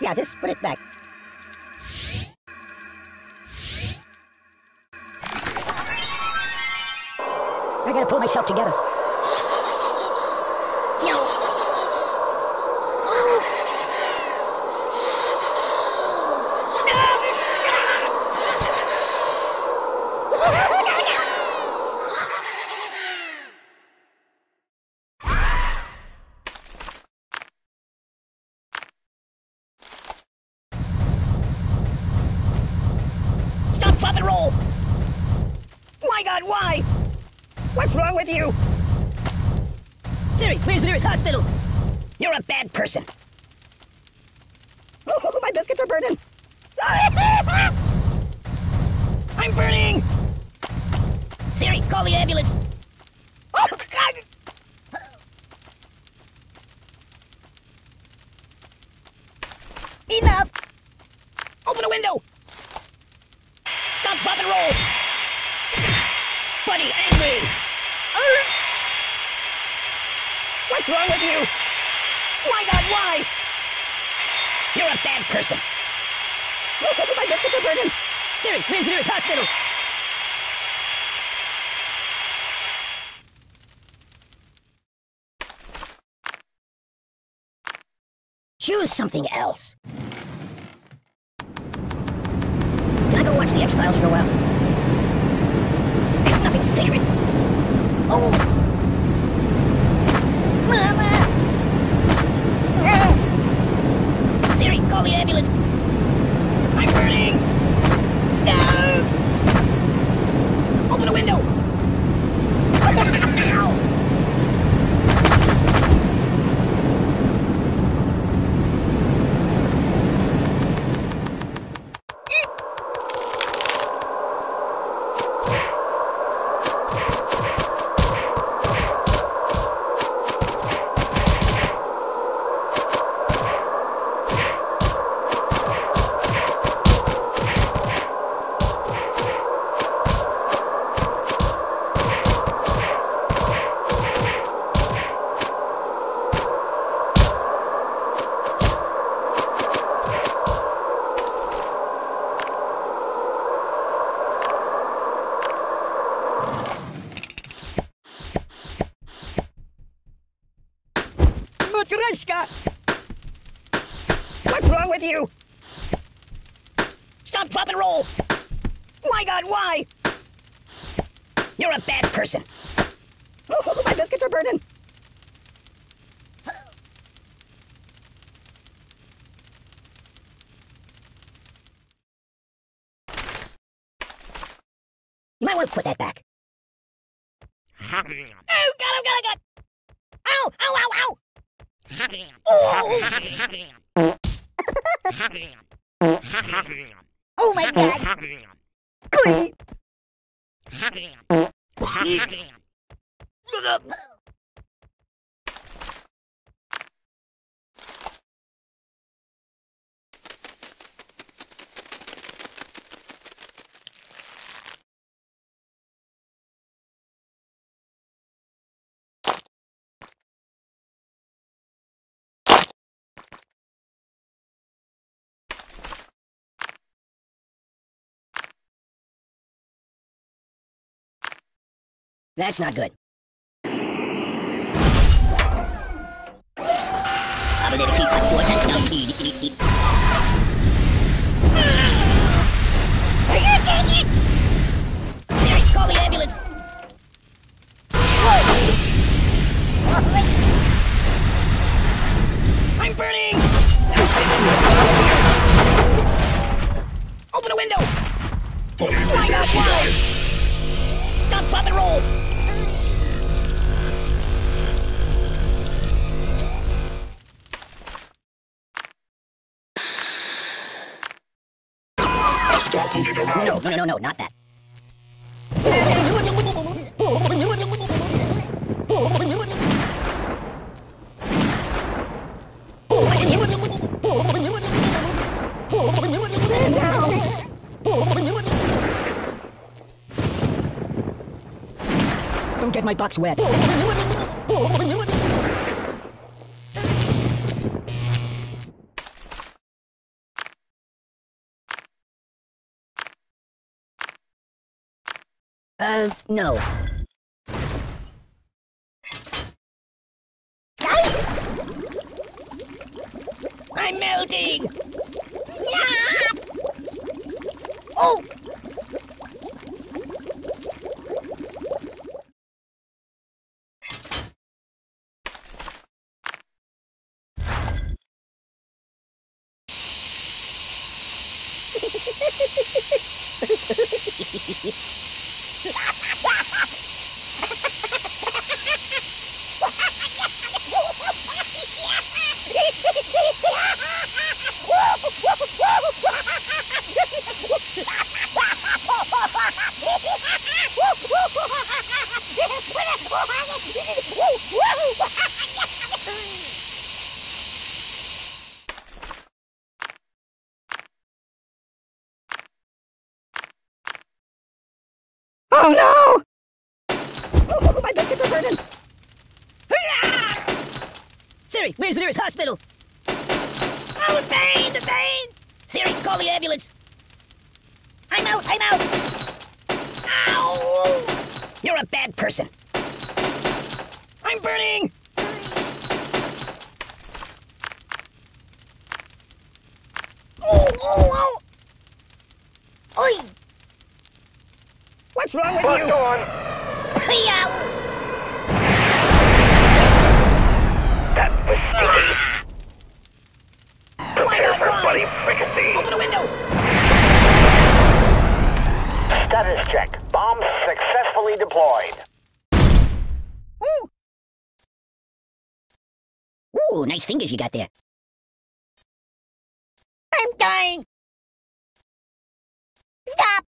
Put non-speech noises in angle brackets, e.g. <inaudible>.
Yeah, just put it back. I gotta pull myself together. Stop, <laughs> <laughs> drop, and roll! My god, why? What's wrong with you? Siri, where's the nearest hospital? You're a bad person. <laughs> Oh, my biscuits are burning. <laughs> I'm burning! Siri, call the ambulance. Oh, God! Enough! Open a window! Stop, drop, and roll! Buddy, angry! What's wrong with you? Why God, why? You're a bad person. My biscuits are burning. Siri, where's the nearest hospital? Choose something else. Can I go watch the X-Files for a while? Sacred. Oh! Mama! Ah! Siri, call the ambulance! I'm burning! What's wrong with you? Stop, drop, and roll! My god, why? You're a bad person. Oh, <laughs> my biscuits are burning. You might want to put that back. <laughs> Oh, God, oh, God, oh, God! Ow, ow, ow, ow! Oh my god! Glee! <laughs> That's not good. I can't No, no, no, no, not that. Don't get my box wet. Uh, no. I'm melting! Stop! Oh! Oh no! Oh, my biscuits are burning! Siri, where's the nearest hospital? Oh, the pain, the pain! Siri, call the ambulance! I'm out, I'm out! Ow! You're a bad person. I'm burning! Oh, oh, oh! Oi! What's wrong with Locked you? on. Ooh, nice fingers you got there. I'm dying! Stop!